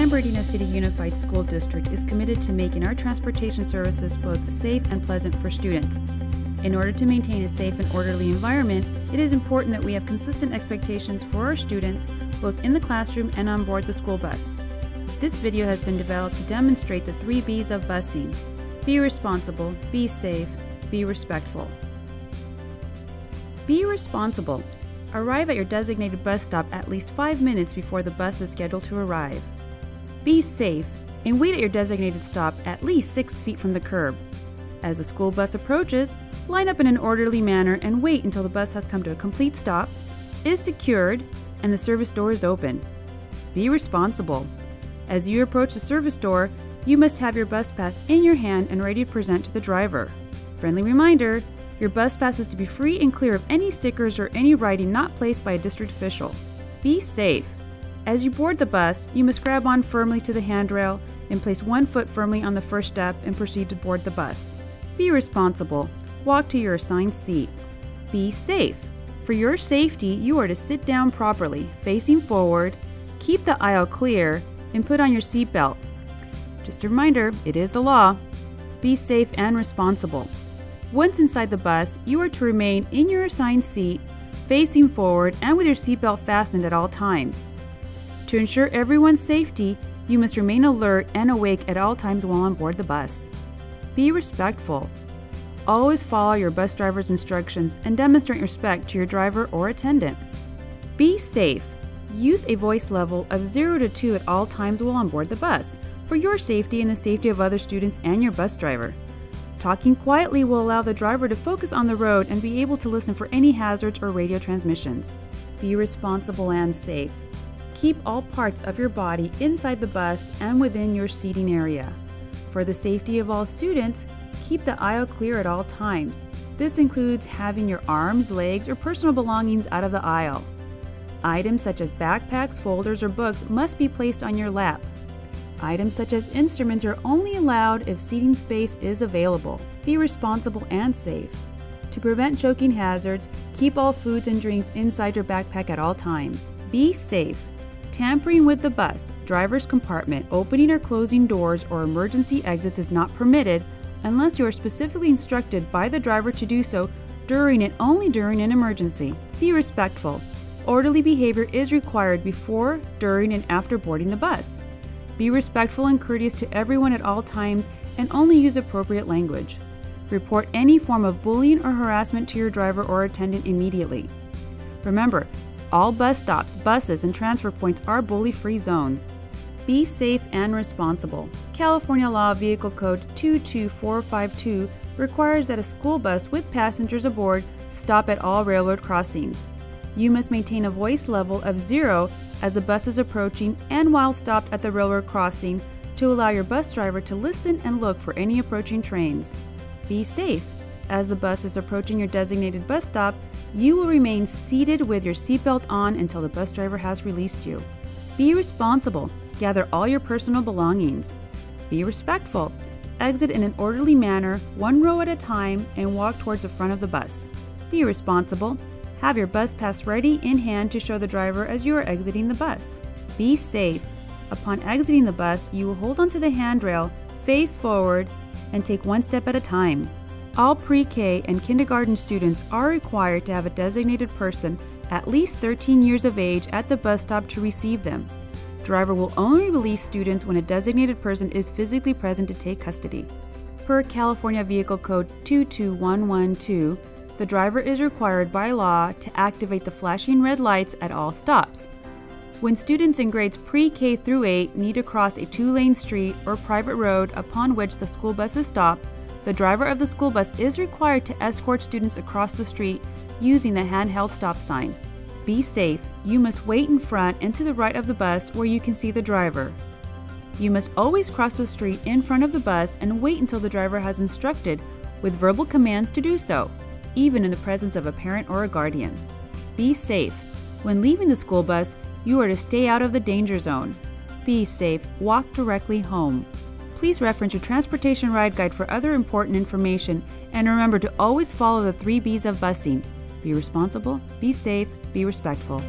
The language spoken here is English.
San Bernardino City Unified School District is committed to making our transportation services both safe and pleasant for students. In order to maintain a safe and orderly environment, it is important that we have consistent expectations for our students, both in the classroom and on board the school bus. This video has been developed to demonstrate the three B's of busing be responsible, be safe, be respectful. Be responsible. Arrive at your designated bus stop at least five minutes before the bus is scheduled to arrive. Be safe and wait at your designated stop at least six feet from the curb. As the school bus approaches, line up in an orderly manner and wait until the bus has come to a complete stop, is secured, and the service door is open. Be responsible. As you approach the service door, you must have your bus pass in your hand and ready to present to the driver. Friendly reminder your bus pass is to be free and clear of any stickers or any writing not placed by a district official. Be safe. As you board the bus, you must grab on firmly to the handrail and place one foot firmly on the first step and proceed to board the bus. Be responsible. Walk to your assigned seat. Be safe. For your safety, you are to sit down properly, facing forward, keep the aisle clear, and put on your seatbelt. Just a reminder, it is the law. Be safe and responsible. Once inside the bus, you are to remain in your assigned seat, facing forward and with your seatbelt fastened at all times. To ensure everyone's safety, you must remain alert and awake at all times while on board the bus. Be respectful. Always follow your bus driver's instructions and demonstrate respect to your driver or attendant. Be safe. Use a voice level of 0 to 2 at all times while on board the bus for your safety and the safety of other students and your bus driver. Talking quietly will allow the driver to focus on the road and be able to listen for any hazards or radio transmissions. Be responsible and safe. Keep all parts of your body inside the bus and within your seating area. For the safety of all students, keep the aisle clear at all times. This includes having your arms, legs, or personal belongings out of the aisle. Items such as backpacks, folders, or books must be placed on your lap. Items such as instruments are only allowed if seating space is available. Be responsible and safe. To prevent choking hazards, keep all foods and drinks inside your backpack at all times. Be safe. Tampering with the bus, driver's compartment, opening or closing doors, or emergency exits is not permitted unless you are specifically instructed by the driver to do so during and only during an emergency. Be respectful. Orderly behavior is required before, during, and after boarding the bus. Be respectful and courteous to everyone at all times and only use appropriate language. Report any form of bullying or harassment to your driver or attendant immediately. Remember, all bus stops, buses, and transfer points are bully free zones. Be safe and responsible. California Law Vehicle Code 22452 requires that a school bus with passengers aboard stop at all railroad crossings. You must maintain a voice level of zero as the bus is approaching and while stopped at the railroad crossing to allow your bus driver to listen and look for any approaching trains. Be safe. As the bus is approaching your designated bus stop, you will remain seated with your seatbelt on until the bus driver has released you. Be responsible. Gather all your personal belongings. Be respectful. Exit in an orderly manner, one row at a time, and walk towards the front of the bus. Be responsible. Have your bus pass ready in hand to show the driver as you are exiting the bus. Be safe. Upon exiting the bus, you will hold onto the handrail, face forward, and take one step at a time. All pre K and kindergarten students are required to have a designated person at least 13 years of age at the bus stop to receive them. Driver will only release students when a designated person is physically present to take custody. Per California Vehicle Code 22112, the driver is required by law to activate the flashing red lights at all stops. When students in grades pre K through 8 need to cross a two lane street or private road upon which the school buses stop, the driver of the school bus is required to escort students across the street using the handheld stop sign. Be safe. You must wait in front and to the right of the bus where you can see the driver. You must always cross the street in front of the bus and wait until the driver has instructed with verbal commands to do so even in the presence of a parent or a guardian. Be safe. When leaving the school bus, you are to stay out of the danger zone. Be safe. Walk directly home. Please reference your transportation ride guide for other important information and remember to always follow the three B's of busing be responsible, be safe, be respectful.